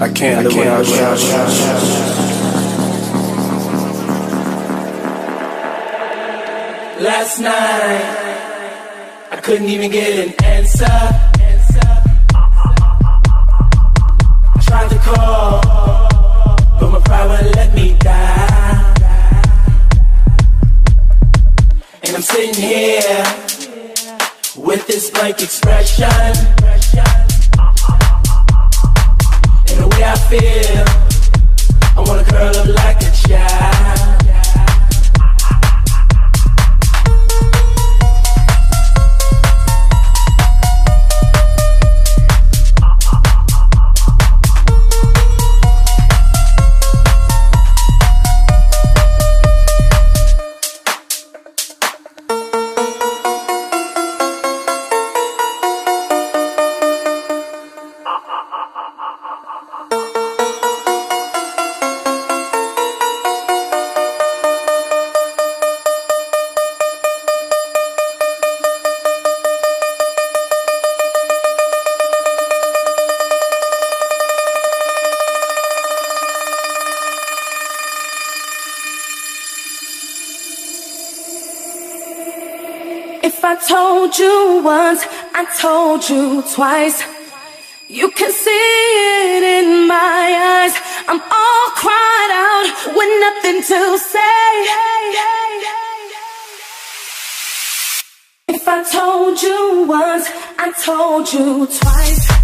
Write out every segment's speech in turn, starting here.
I can't live without you. Last night, I couldn't even get an answer. I tried to call, but my pride wouldn't let me die. And I'm sitting here with this blank expression. I feel. I wanna curl up like a child. you twice. You can see it in my eyes. I'm all cried out with nothing to say. If I told you once, I told you twice.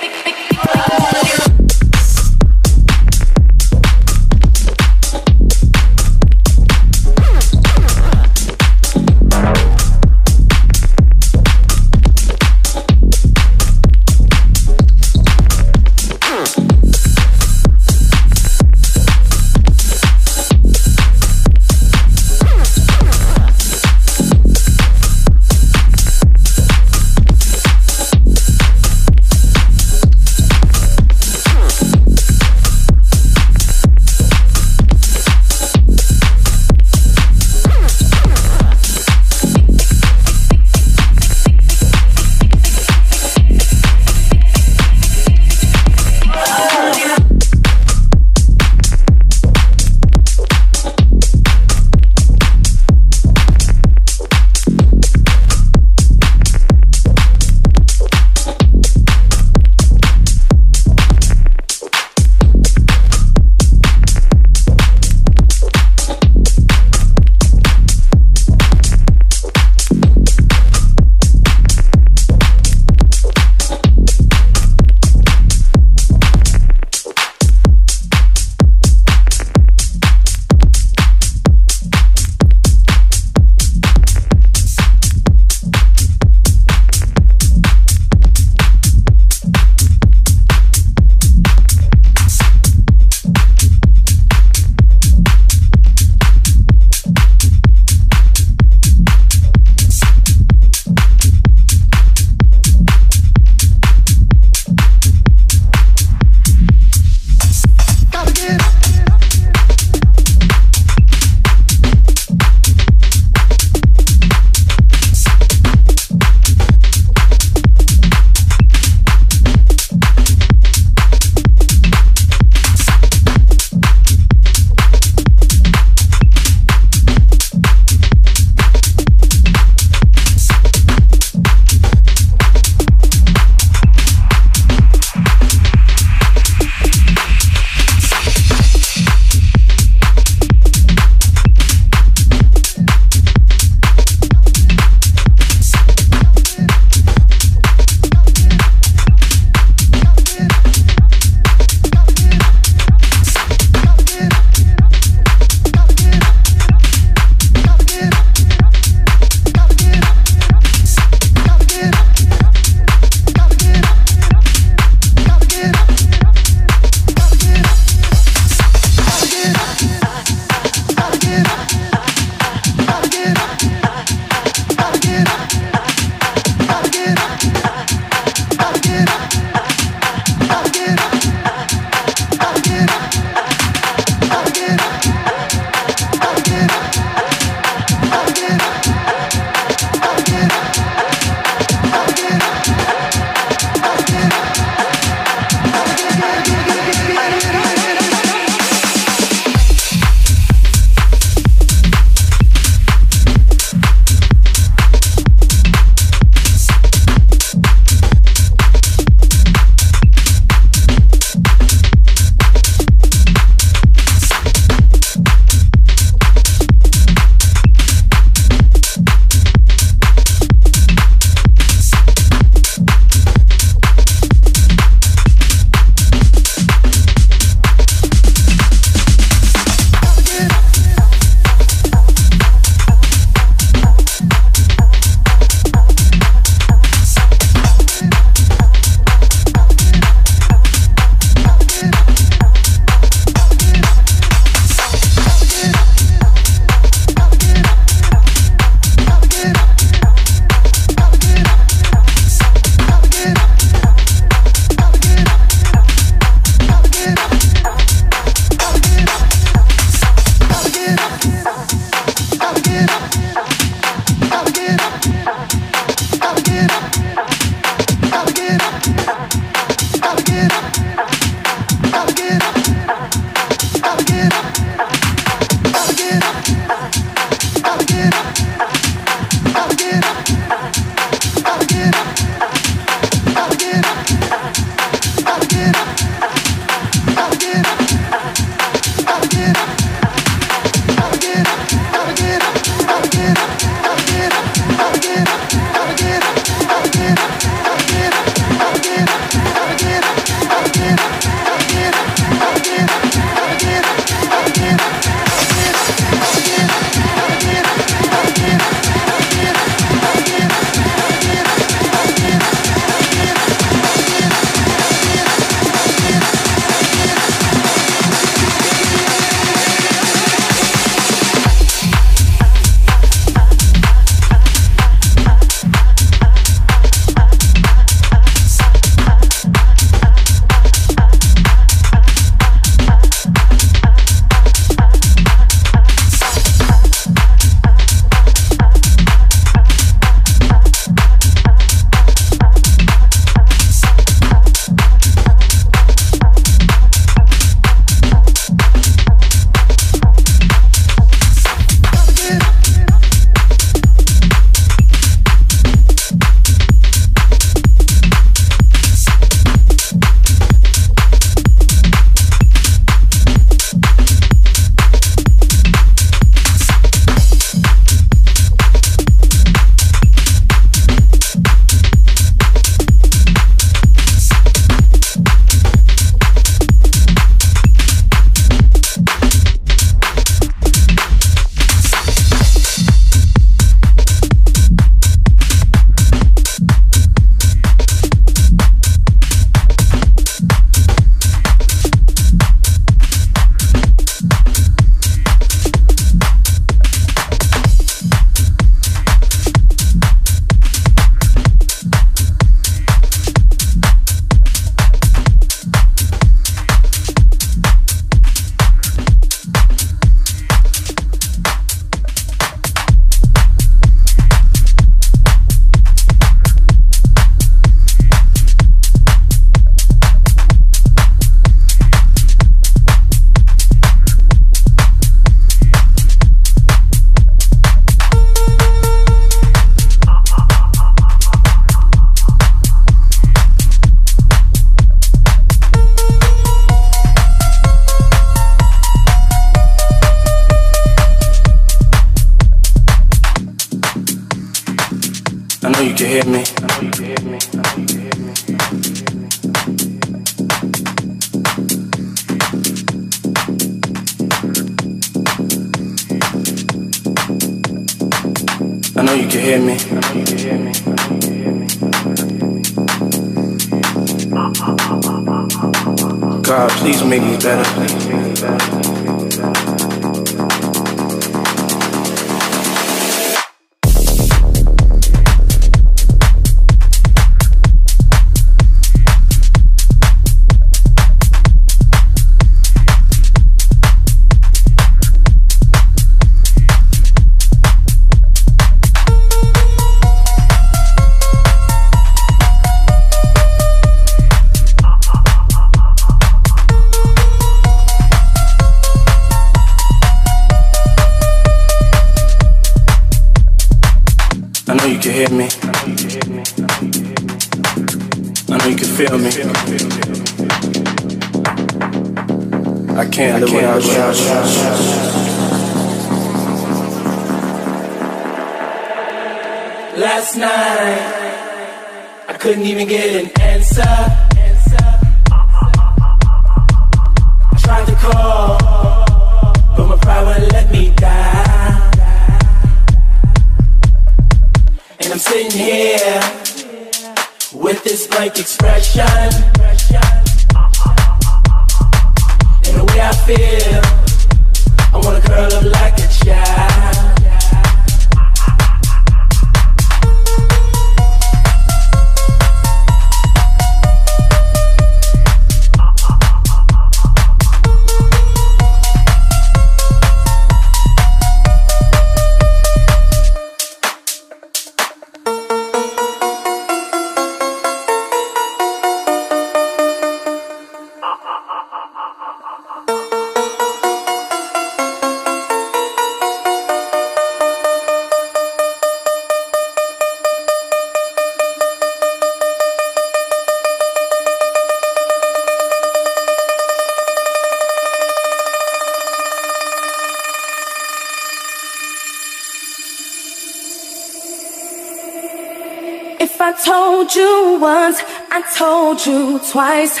twice.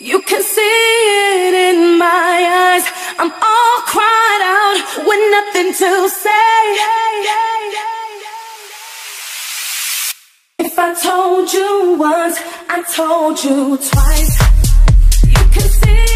You can see it in my eyes. I'm all cried out with nothing to say. If I told you once, I told you twice. You can see.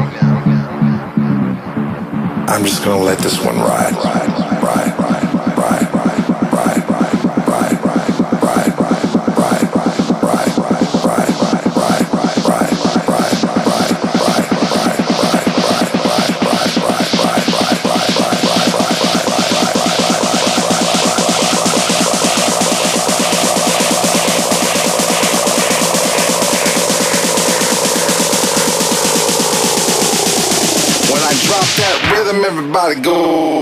I'm just gonna let this one ride. ride. Everybody go.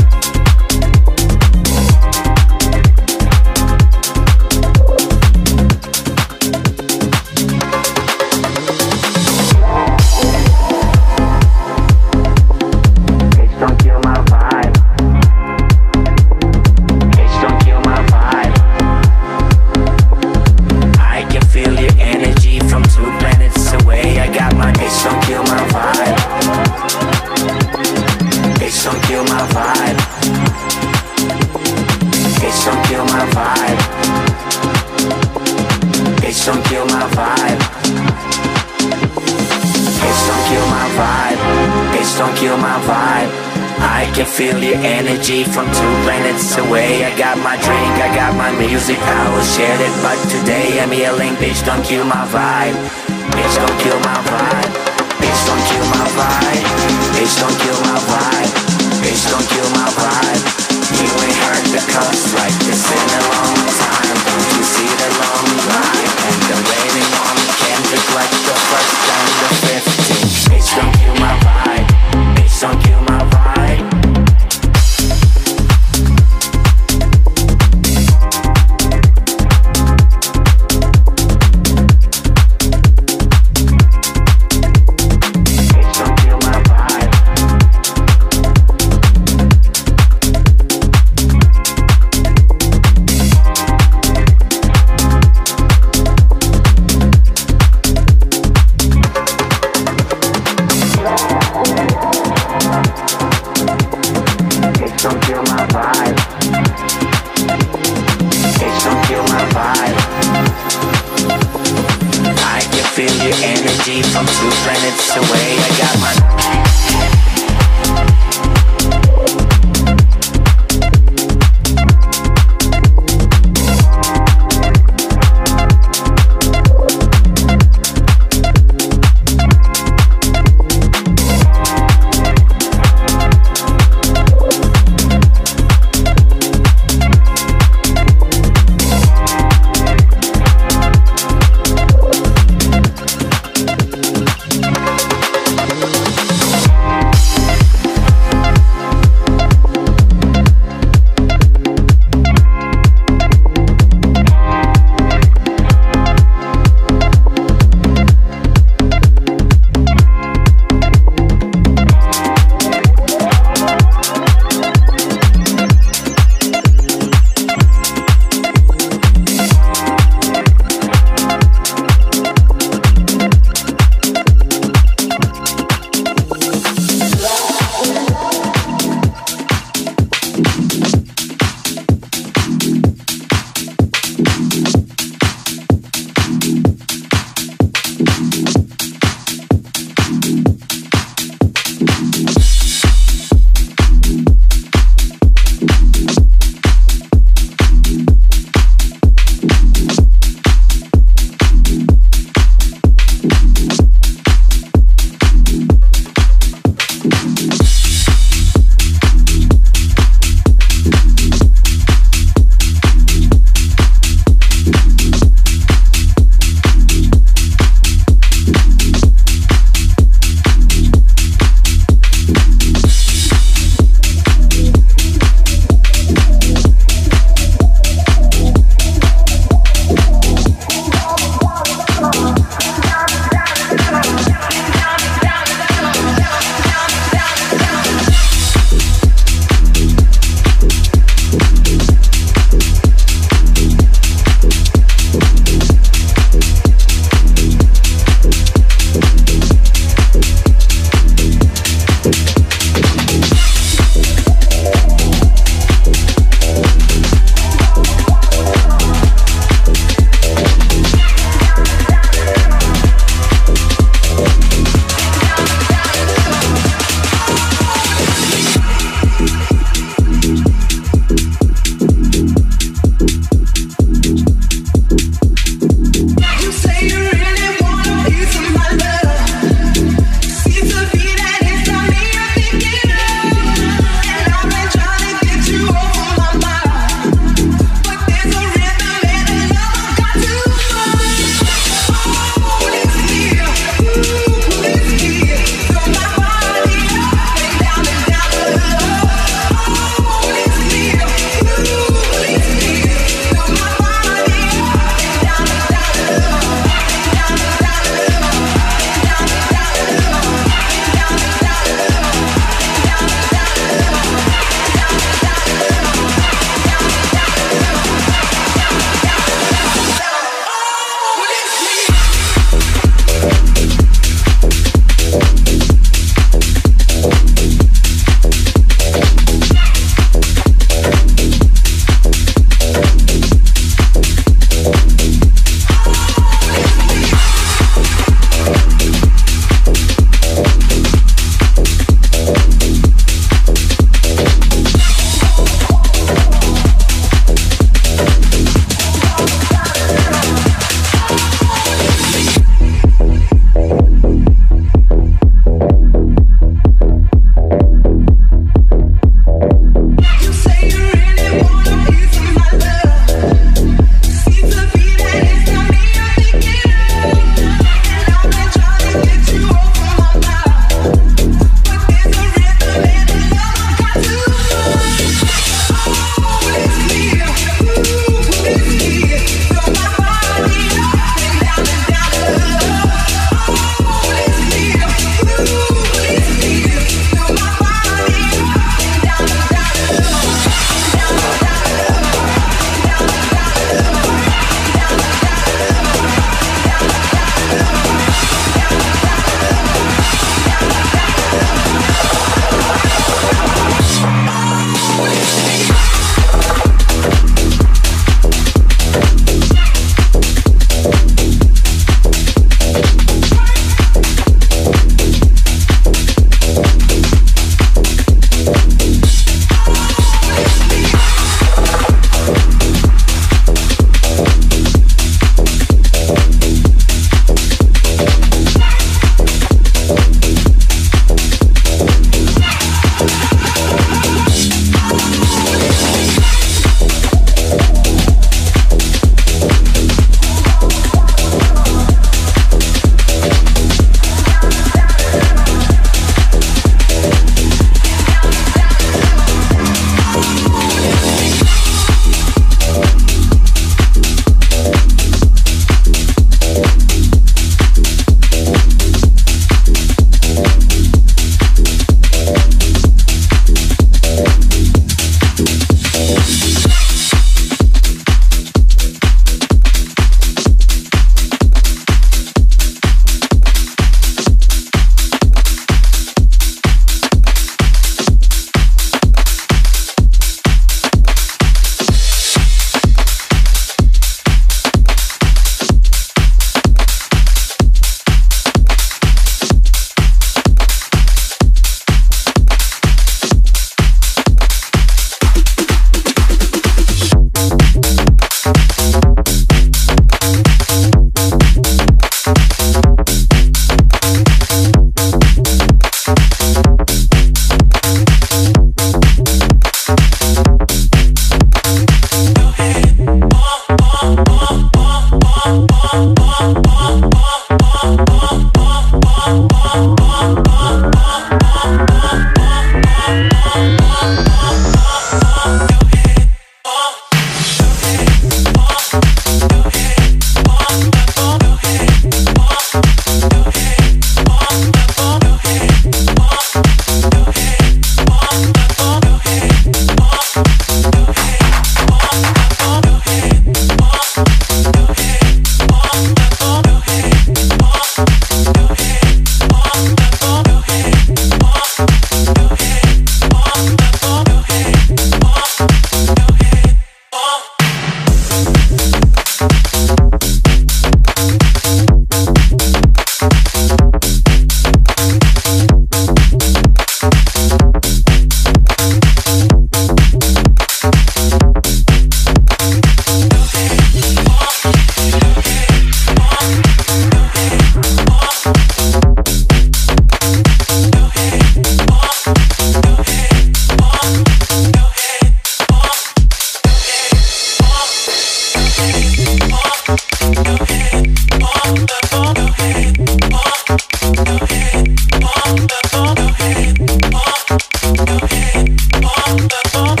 on the phone.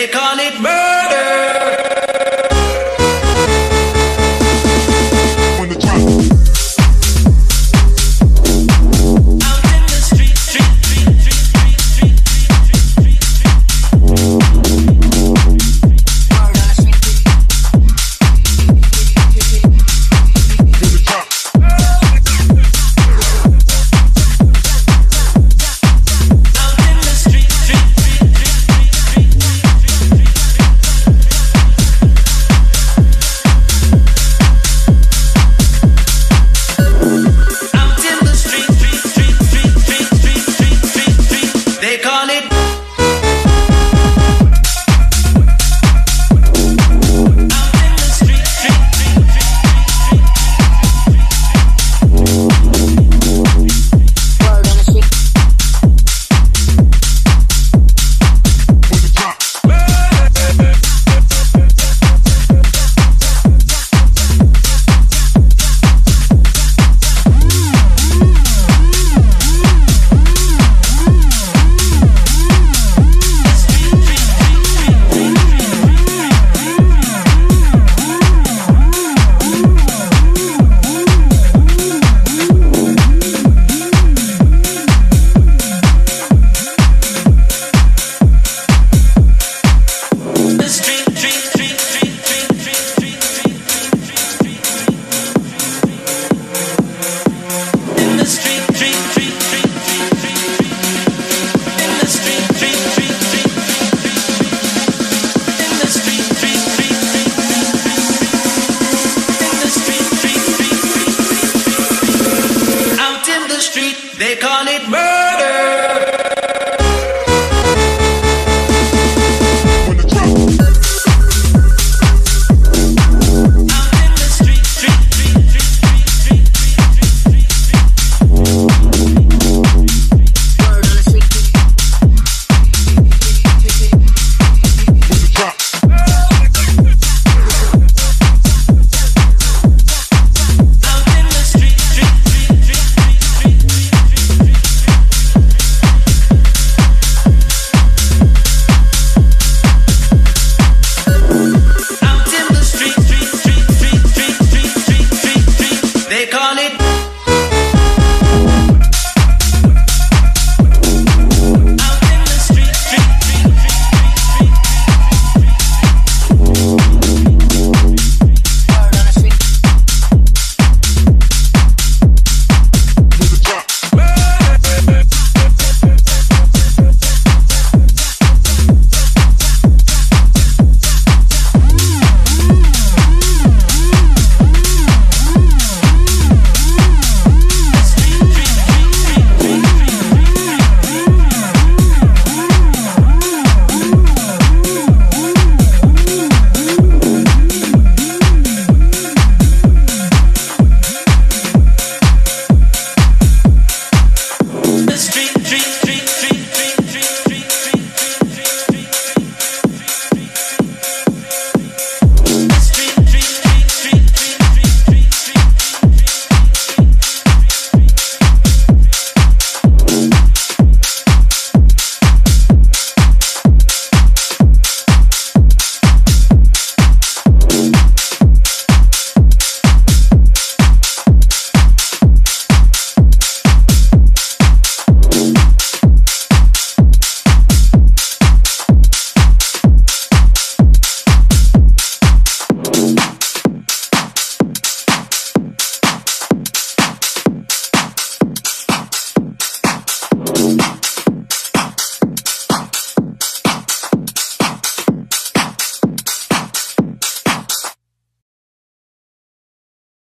They call it murder.